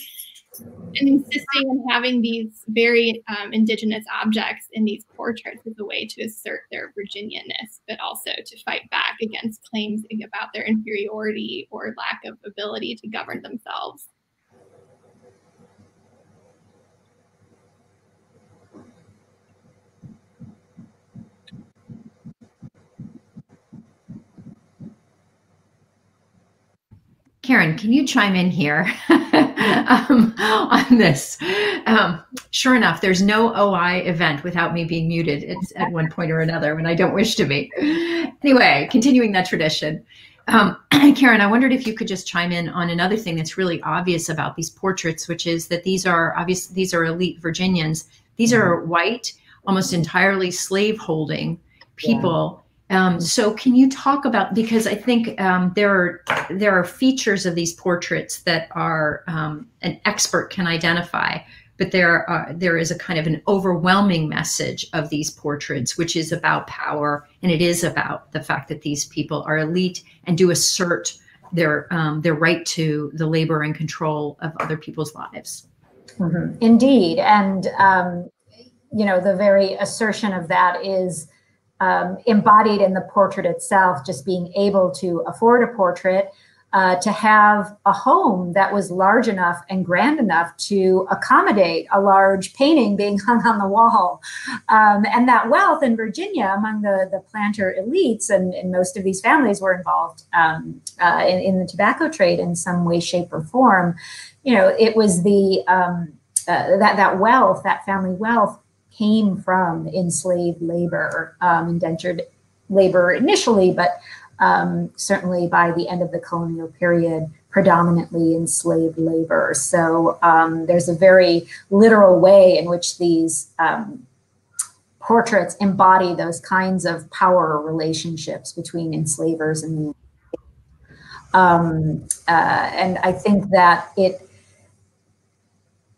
and insisting on having these very um, indigenous objects in these portraits as a way to assert their Virginianness, but also to fight back against claims about their inferiority or lack of ability to govern themselves. Karen, can you chime in here um, on this? Um, sure enough, there's no OI event without me being muted it's at one point or another when I don't wish to be. Anyway, continuing that tradition. Um, Karen, I wondered if you could just chime in on another thing that's really obvious about these portraits, which is that these are obvious, these are elite Virginians. These are mm-hmm. white, almost entirely slave holding people. Yeah um, so can you talk about because I think um, there are there are features of these portraits that are um, an expert can identify but there are, there is a kind of an overwhelming message of these portraits, which is about power, and it is about the fact that these people are elite and do assert their um, their right to the labor and control of other people's lives. Mm-hmm. Indeed, and um, you know the very assertion of that is um, embodied in the portrait itself. Just being able to afford a portrait uh, to have a home that was large enough and grand enough to accommodate a large painting being hung on the wall. Um, and that wealth in Virginia among the, the planter elites, and, and most of these families were involved um, uh, in, in, the tobacco trade in some way, shape, or form. You know, it was the um, uh, that that wealth, that family wealth, came from enslaved labor, um, indentured labor initially, but um, certainly by the end of the colonial period, predominantly enslaved labor. So um, there's a very literal way in which these um, portraits embody those kinds of power relationships between enslavers and the um, uh, and I think that it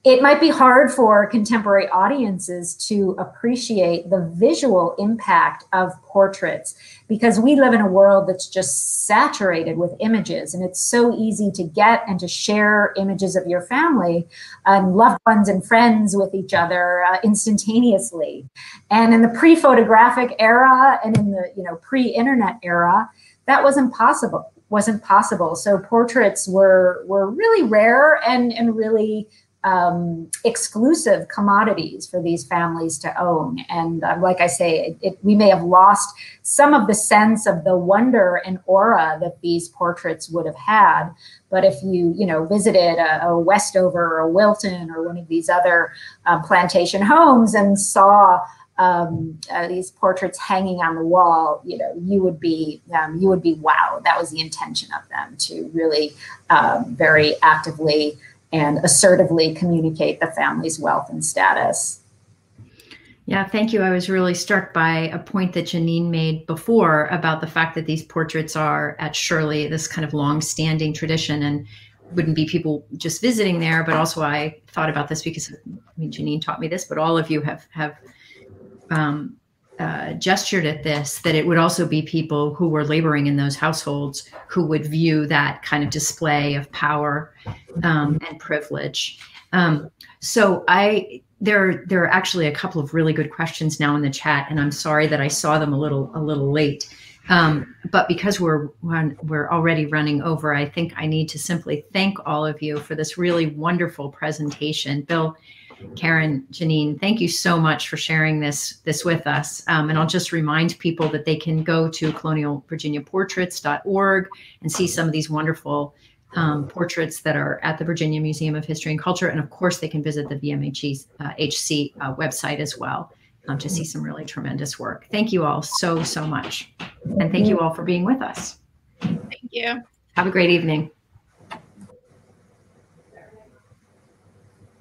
it might be hard for contemporary audiences to appreciate the visual impact of portraits because we live in a world that's just saturated with images and it's so easy to get and to share images of your family and loved ones and friends with each other uh, instantaneously. And in the pre-photographic era and in the you know pre-internet era that wasn't possible wasn't possible. So portraits were were really rare and and really um, exclusive commodities for these families to own. And uh, like I say, it, it, we may have lost some of the sense of the wonder and aura that these portraits would have had. But if you, you know, visited a, a Westover or a Wilton or one of these other uh, plantation homes and saw um, uh, these portraits hanging on the wall, you know, you would be um, you would be wow. That was the intention of them to really um, very actively and assertively communicate the family's wealth and status. Yeah, thank you. I was really struck by a point that Janine made before about the fact that these portraits are at Shirley, this kind of long-standing tradition, and wouldn't be people just visiting there, but also I thought about this because I mean Janine taught me this, but all of you have have um, uh, gestured at this that it would also be people who were laboring in those households who would view that kind of display of power um, and privilege. Um, so I there there are actually a couple of really good questions now in the chat, and I'm sorry that I saw them a little a little late. Um, but because we're we're already running over, I think I need to simply thank all of you for this really wonderful presentation. Bill, Karen, Janine, thank you so much for sharing this this with us. Um, and I'll just remind people that they can go to colonialvirginiaportraits.org and see some of these wonderful um, portraits that are at the Virginia Museum of History and Culture. And of course, they can visit the VMHC uh, HC, uh, website as well um, to see some really tremendous work. Thank you all so, so much. And thank you all for being with us. Thank you. Have a great evening.